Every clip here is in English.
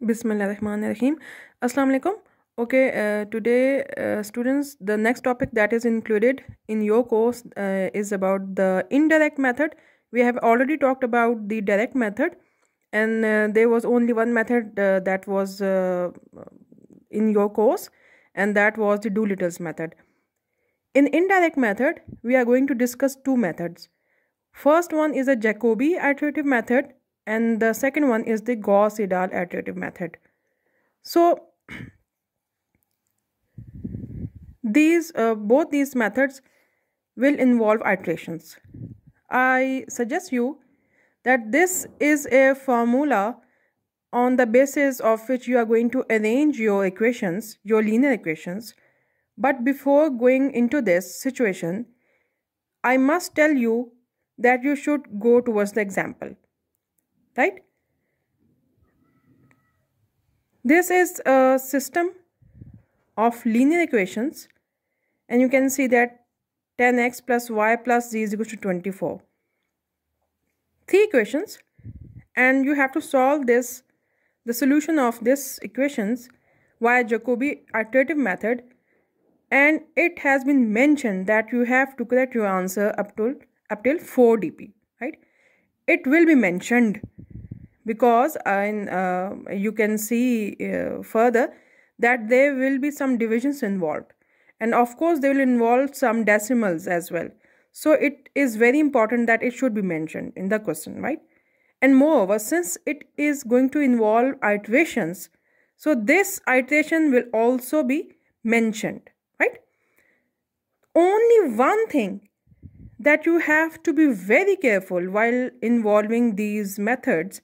Bismillahirrahmanirrahim. Assalamu alaikum. Okay, uh, today, uh, students, the next topic that is included in your course uh, is about the indirect method. We have already talked about the direct method, and uh, there was only one method uh, that was uh, in your course, and that was the Doolittle's method. In indirect method, we are going to discuss two methods. First one is a Jacobi iterative method, and the second one is the Gauss-Seidel iterative method. So these uh, both these methods will involve iterations. I suggest you that this is a formula on the basis of which you are going to arrange your equations, your linear equations. But before going into this situation, I must tell you that you should go towards the example right? This is a system of linear equations and you can see that 10x plus y plus z is equal to 24 three equations and you have to solve this the solution of this equations via Jacobi iterative method and it has been mentioned that you have to correct your answer up to up till 4 dp right? It will be mentioned because uh, you can see uh, further that there will be some divisions involved. And of course they will involve some decimals as well. So it is very important that it should be mentioned in the question right? And moreover since it is going to involve iterations so this iteration will also be mentioned right? Only one thing that you have to be very careful while involving these methods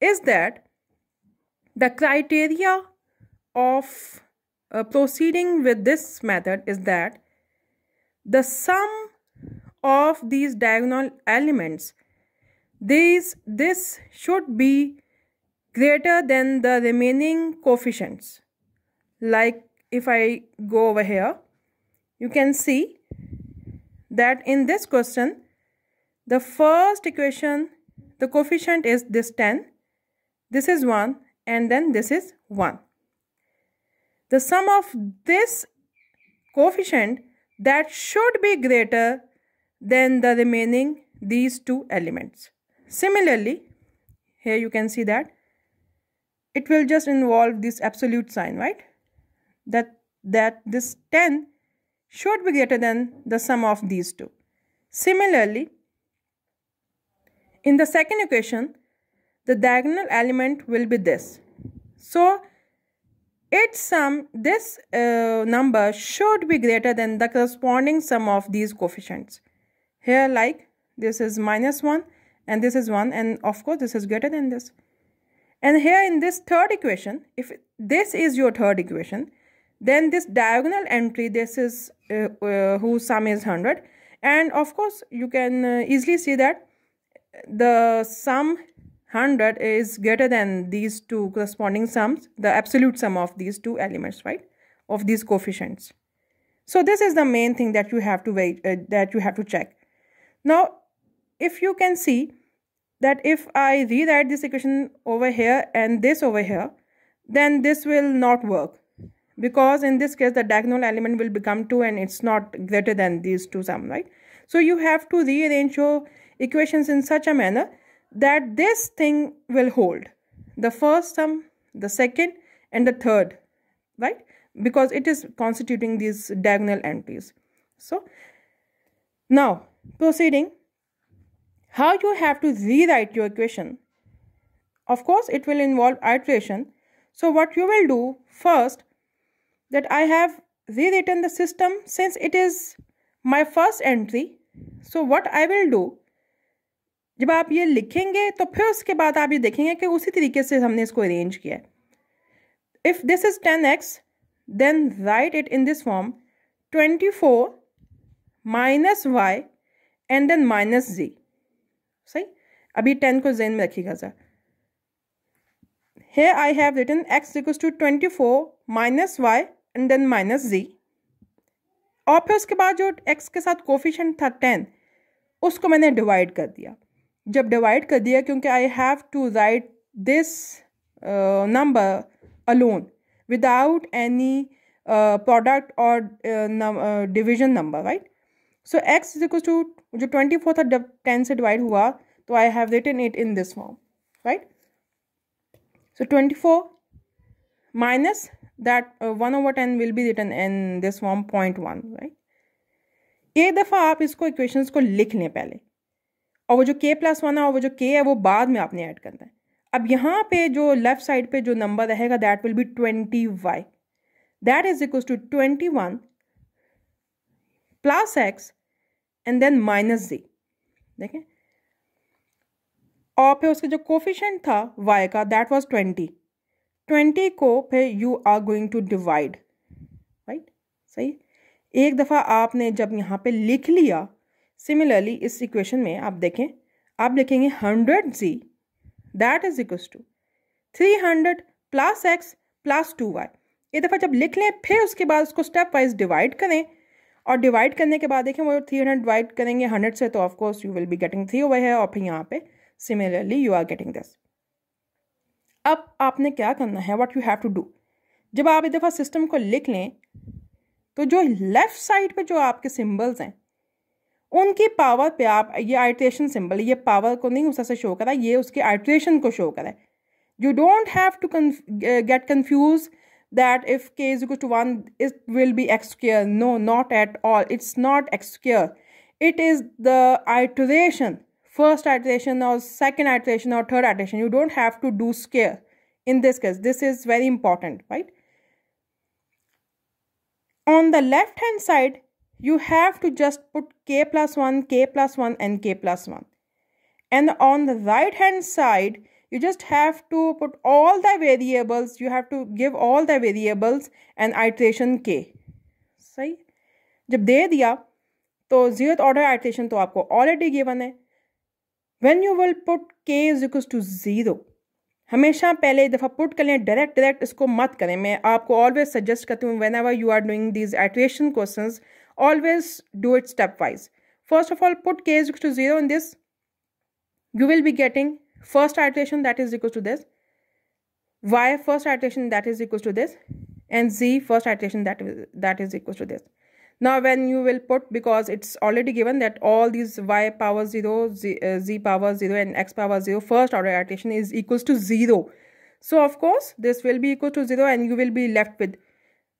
is that the criteria of uh, proceeding with this method is that the sum of these diagonal elements these this should be greater than the remaining coefficients. Like if i go over here you can see that in this question the first equation the coefficient is this 10 this is 1 and then this is 1 the sum of this coefficient that should be greater than the remaining these two elements. Similarly here you can see that it will just involve this absolute sign right? That that this 10 should be greater than the sum of these two. Similarly in the second equation the diagonal element will be this. So its sum, this uh, number should be greater than the corresponding sum of these coefficients. Here like this is minus 1 and this is 1 and of course this is greater than this. And here in this third equation, if this is your third equation, then this diagonal entry, this is uh, uh, whose sum is 100. And of course, you can uh, easily see that the sum 100 is greater than these two corresponding sums, the absolute sum of these two elements, right? Of these coefficients. So this is the main thing that you have to wait, uh, that you have to check. Now, if you can see that if I rewrite this equation over here and this over here, then this will not work because in this case the diagonal element will become 2 and it's not greater than these two sum, right? So you have to rearrange your equations in such a manner that this thing will hold. The first sum the second and the third right? Because it is constituting these diagonal entries so now proceeding. How you have to rewrite your equation? Of course it will involve iteration. So what you will do first that i have rewritten the system since it is my first entry. So what i will do जब आप ये लिखेंगे तो फिर उसके बाद आप ये देखेंगे कि उसी तरीके से हमने इसको अरेंज किया है। If this is ten x then write it in this form twenty four minus y and then minus z सही? अभी टेन को जेन में रखिएगा sir here I have written x equals to 24 minus y and then minus z. और फिर उसके बाद जो x के साथ कोफिशेंट था 10 उसको मैंने डिवाइड कर दिया। जब डिवाइड कर दिया, क्योंकि I have to write this number alone without any product और division number right so x is equal to जो ट्वेंटी फोर था टेन से डिवाइड हुआ तो I have written it in this form right so twenty four minus that one over ten will be written in this form point one right एक दफ़ा आप इसको equations को लिख लें पहले। और वो जो के प्लस वन है और वो जो के है, वो बाद में आपने ऐड करना है। अब यहाँ पे जो लेफ़्ट साइड पे जो नंबर रहेगा that will be twenty y that is equal to twenty one plus x and then minus z देखें। और फिर उसका जो कोफिशेंट था वाई का दैट वाज ट्वेंटी ट्वेंटी को फिर you are going to divide right सही? एक दफ़ा आपने जब यहाँ पे लिख लिया सिमिलरली इस इक्वेशन में आप देखें, आप लिखेंगे hundred z that is equal to three hundred plus x plus two y एक दफ़ा जब लिख लें, फिर उसके बाद उसको स्टेप वाइज डिवाइड करें, और डिवाइड करने के बाद देखें, वो थ्री हंड्रेड डिवाइड करेंगे हंड्रेड से तो of course you will be getting three over है और फिर यहाँ पे similarly you are getting this अब आपने क्या करना है what you have to do जब आप एक दफ़ा सिस्टम को लिख लें तो जो लेफ़्ट साइड पे जो आपके सिंबल्स हैं उनके पावर पे आप, ये आइट्रेशन सिंबल ये पावर को नहीं उससे शो करा ये उसके आइट्रेशन को शो करा you don't have to get confuse that if k is to one it will be x square no not at all it's not x square it is the iteration first iteration और second iteration और third iteration you don't have to do square in this case this is very important right on the left hand side you have to just put k plus 1 k plus 1 and k plus 1 and on the right hand side you just have to put all the variables you have to give all the variables and iteration k सही जब दे दिया तो zero order iteration तो आपको already given है when you will put k is equal to zero हमेशा पहले एक दफ़ा पुट कर लें डायरेक्ट डायरेक्ट इसको मत करें मैं आपको ऑलवेज सजेस्ट करती हूँ when ever you are doing these attrition question Always do it stepwise. First of all, put k is equal to 0 in this. You will be getting first iteration that is equal to this. y first iteration that is equal to this. And z first iteration that is, that is equal to this. Now when you will put because it's already given that all these y power 0, z, uh, z power 0 and x power 0 first order iteration is equals to 0. So of course this will be equal to 0 and you will be left with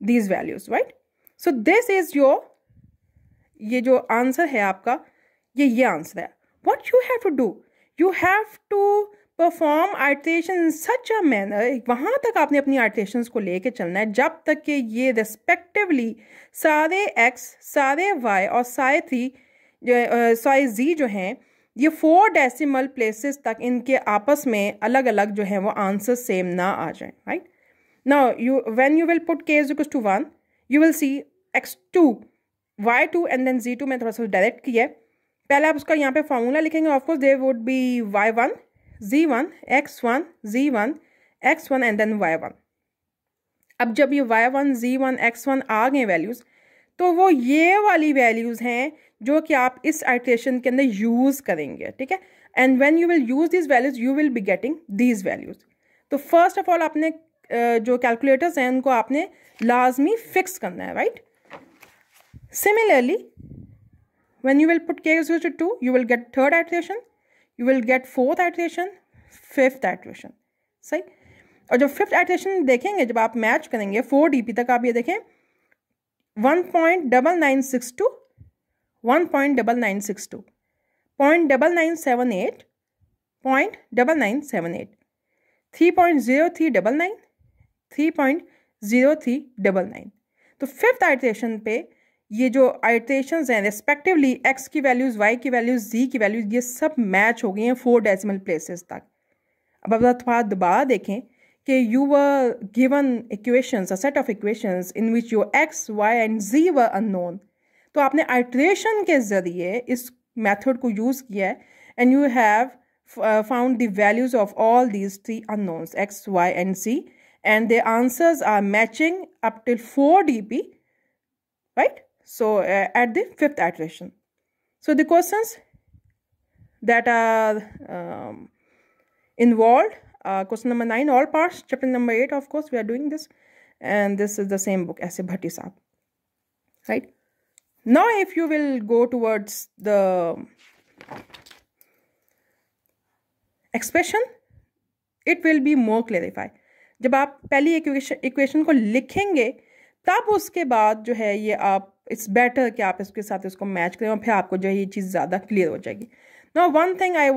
these values right. So this is your ये जो answer है आपका, ये ये answer है। What you have to do you have to perform iteration in such a manner वहाँ तक आपने अपनी आर्टेशन को लेके चलना है, जब तक कि ये रिस्पेक्टिवली सारे एक्स सारे वाई और सारे थ्री सारे जी जो हैं, ये फोर डेसिमल प्लेसेस तक इनके आपस में अलग अलग जो है, वो आंसर सेम ना आ जाए right now you when you will put k is to one you will see x two y two and then z two मैंने थोड़ा सा डायरेक्ट किया है। पहले आप उसका यहाँ पे फॉर्मूला लिखेंगे of course they would be y one z1 x1 z1 x1 and then y one अब जब ये y1 z1 x1 आ गए वैल्यूज़ तो वो ये वाली वैल्यूज़ हैं जो कि आप इस आइट्रेशन के अंदर यूज़ करेंगे, ठीक है? And when you will use this values you will be getting these values तो फ़र्स्ट ऑफ़ ऑल आपने जो कैलकुलेटर्स हैं, उनको आपने लाजमी फिक्स करना है right similarly when you will put k is equal to 2 you will get third iteration, you will get fourth iteration, fifth iteration सही और जब फिफ्थ आइट्रेशन देखेंगे, जब आप मैच करेंगे फोर डी तक आप ये देखें one point double nine six two one point double nine six two point double nine seven eight point double nine seven eight three point zero three double nine three point zero three double nine तो fifth iteration पे ये जो iteration हैं respectively x की values y की values z की values ये सब मैच हो गई हैं फोर डेसिमल प्लेसेस तक। अब अब थोड़ा दोबारा देखें कि you were given equations a set of equations in which your x y and z were unknown तो आपने आइट्रेशन के ज़रिए इस मेथड को यूज़ किया है and you have found the of all these these three unknowns, x, y and z, and the answers are matching up till 4 dp right? So uh, at the fifth iteration so the questions that are um, involved uh, question number 9 all parts chapter number 8 of course we are doing this and this is the same book as bhatti saab right now if you will go towards the expression it will be more clarified जब आप पहली equation को लिखेंगे तब उसके बाद जो है ये आप इट्स बेटर कि आप इसके साथ इसको मैच करें और फिर आपको जो है ये चीज़ ज़्यादा क्लियर हो जाएगी। No one thing I